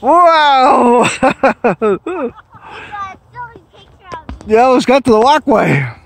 Wow! yeah, let's get to the walkway.